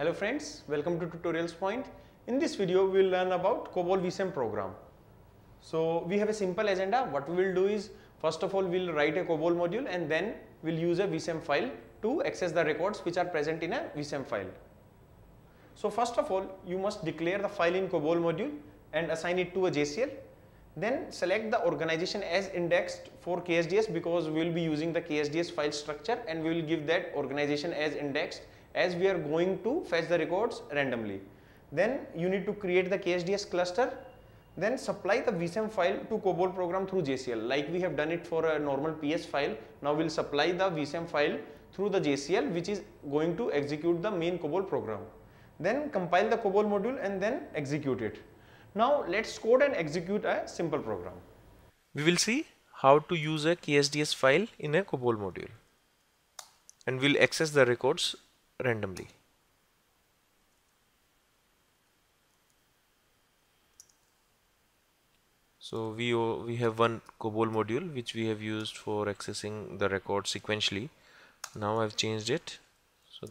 Hello friends, welcome to Tutorials Point. In this video, we will learn about COBOL vSAM program. So we have a simple agenda. What we will do is, first of all, we will write a COBOL module and then we will use a vSAM file to access the records which are present in a vSAM file. So first of all, you must declare the file in COBOL module and assign it to a JCL. Then select the organization as indexed for KSDS because we will be using the KSDS file structure and we will give that organization as indexed as we are going to fetch the records randomly. Then you need to create the KSDS cluster then supply the vSAM file to COBOL program through JCL like we have done it for a normal PS file. Now we will supply the vSAM file through the JCL which is going to execute the main COBOL program. Then compile the COBOL module and then execute it. Now let's code and execute a simple program. We will see how to use a KSDS file in a COBOL module and we'll access the records randomly. So we, we have one COBOL module which we have used for accessing the record sequentially. Now I've changed it. So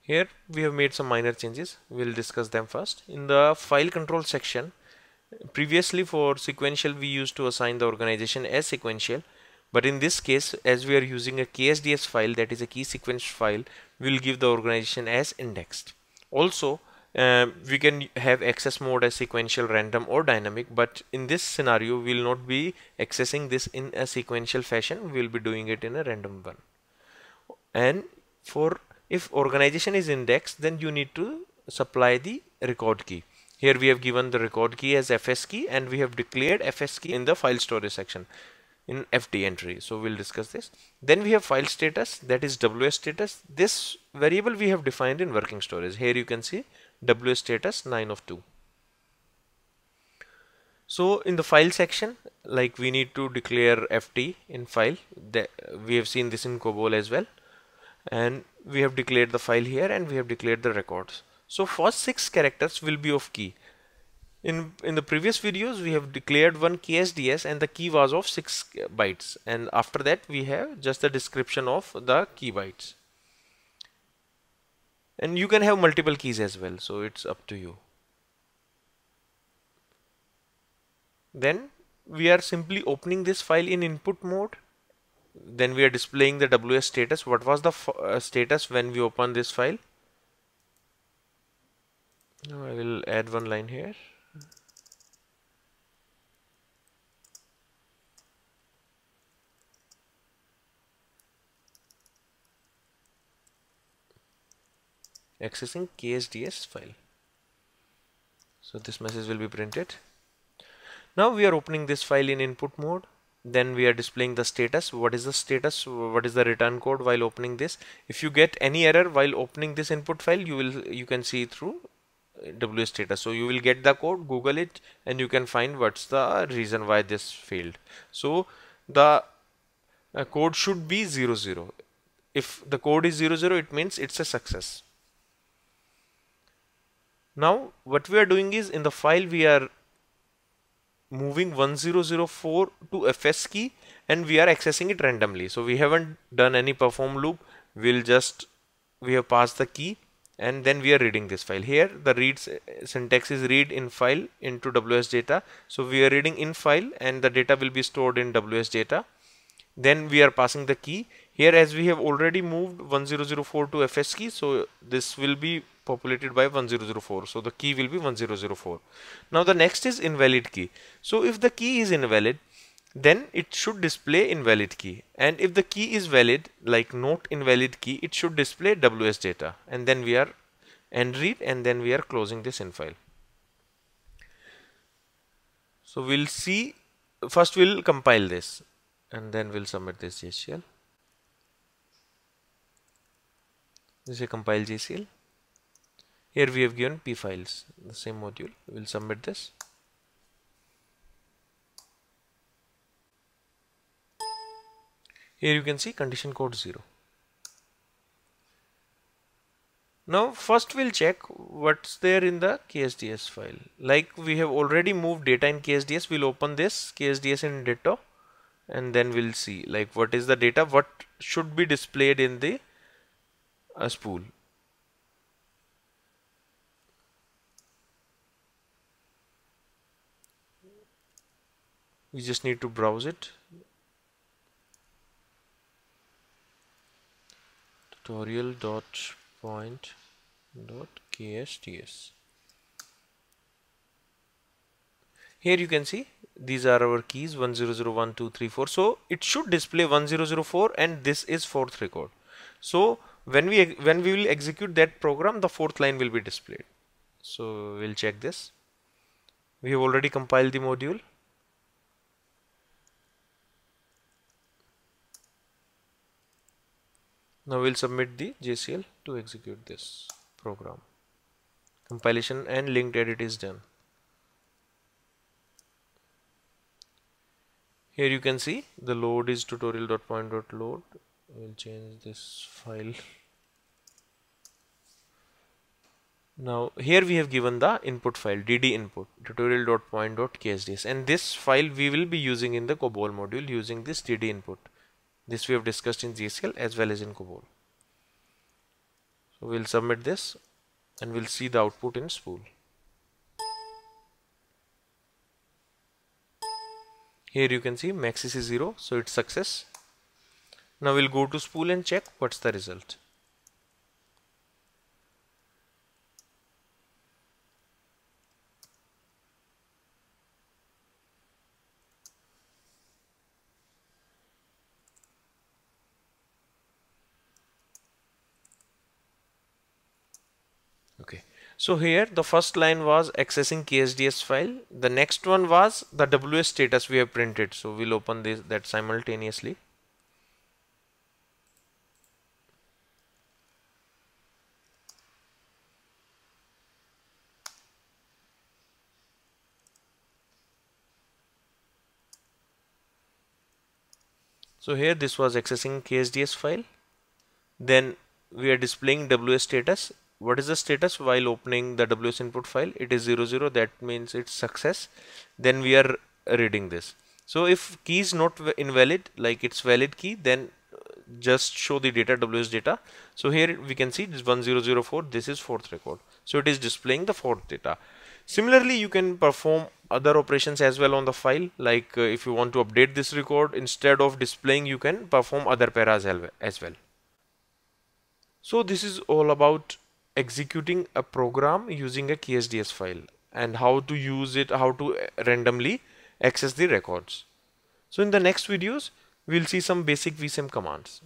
here we have made some minor changes. We'll discuss them first. In the file control section, previously for sequential we used to assign the organization as sequential but in this case as we are using a KSDS file that is a key sequence file we will give the organization as indexed. Also uh, we can have access mode as sequential random or dynamic but in this scenario we will not be accessing this in a sequential fashion. We will be doing it in a random one. And for if organization is indexed then you need to supply the record key. Here we have given the record key as fs key and we have declared fs key in the file storage section in FD entry. So we'll discuss this. Then we have file status that is WS status. This variable we have defined in working storage. Here you can see WS status 9 of 2. So in the file section like we need to declare FD in file we have seen this in COBOL as well and we have declared the file here and we have declared the records. So first six characters will be of key in, in the previous videos we have declared one KSDS and the key was of 6 bytes. And after that we have just the description of the key bytes. And you can have multiple keys as well so it's up to you. Then we are simply opening this file in input mode. Then we are displaying the WS status. What was the uh, status when we open this file? Now I will add one line here accessing KSDS file. So this message will be printed. Now we are opening this file in input mode. Then we are displaying the status. What is the status? What is the return code while opening this? If you get any error while opening this input file, you will you can see through WS status. So you will get the code, Google it, and you can find what's the reason why this failed. So the uh, code should be 00. If the code is 00, it means it's a success. Now what we are doing is in the file we are moving 1004 to fs key and we are accessing it randomly. So we haven't done any perform loop. We'll just we have passed the key and then we are reading this file here the reads syntax is read in file into ws data so we are reading in file and the data will be stored in ws data then we are passing the key here as we have already moved 1004 to fs key so this will be populated by 1004 so the key will be 1004 now the next is invalid key. So if the key is invalid then it should display invalid key. And if the key is valid like not invalid key it should display ws data. And then we are end read and then we are closing this in file. So we'll see first we'll compile this and then we'll submit this JCL this is a compile JCL here we have given p files the same module we'll submit this Here you can see condition code 0. Now first we'll check what's there in the KSDS file. Like we have already moved data in KSDS, we'll open this KSDS in Ditto and then we'll see like what is the data, what should be displayed in the uh, spool. We just need to browse it. tutorial dot point dot ksds here you can see these are our keys 100123 so it should display 1004 and this is fourth record. So when we when we will execute that program the fourth line will be displayed. So we'll check this. We have already compiled the module now we'll submit the JCL to execute this program. Compilation and linked edit is done. Here you can see the load is tutorial.point.load we'll change this file. Now here we have given the input file dd input tutorial.point.ksds and this file we will be using in the COBOL module using this dd input this we have discussed in JCL as well as in COBOL. So we'll submit this and we'll see the output in spool. Here you can see MAXCC is 0 so it's success. Now we'll go to spool and check what's the result okay so here the first line was accessing KSDS file. The next one was the WS status we have printed. So we'll open this that simultaneously. So here this was accessing KSDS file. Then we are displaying WS status what is the status while opening the ws input file? It is 00 that means it's success. Then we are reading this. So if key is not invalid like it's valid key then just show the data ws data. So here we can see this 1004 this is fourth record. So it is displaying the fourth data. Similarly you can perform other operations as well on the file. Like uh, if you want to update this record instead of displaying you can perform other paras as well. So this is all about executing a program using a KSDS file and how to use it, how to eh, randomly access the records. So in the next videos, we'll see some basic VSAM commands.